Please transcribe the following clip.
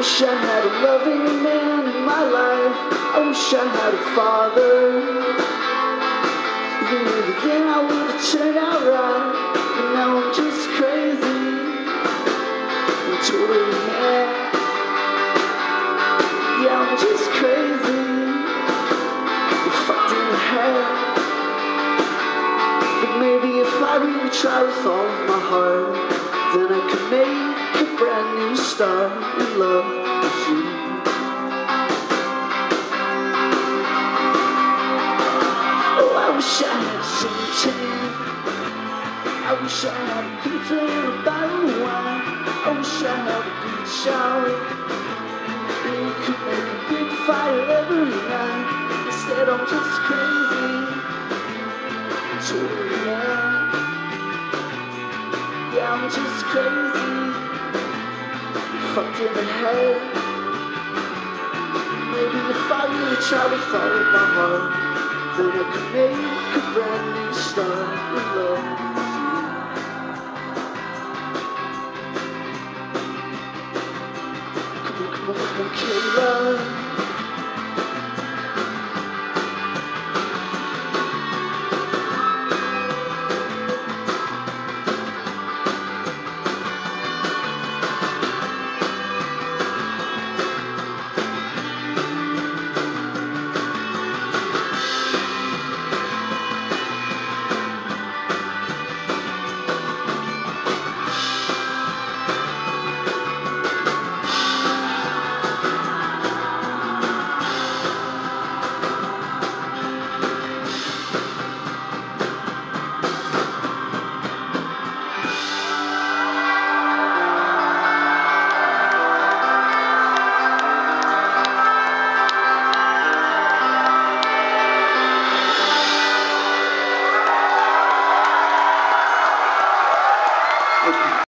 I wish I had a loving man in my life. I wish I had a father. Then maybe then I would have turned out right. But now I'm just crazy. I'm totally mad. Yeah, I'm just crazy. Fucked in the head. But maybe if I really try with all my heart, then I could make a brand new start in love wish I had some tan. I wish I had pizza and a bottle. I wish I had a good shower. And could make a big fire every night. Instead, I'm just crazy. Totally mad. Yeah, I'm just crazy. Fucked in the head. Charlie followed my heart Then I could make a brand new start with love. Come on, come on, come on, Kayla.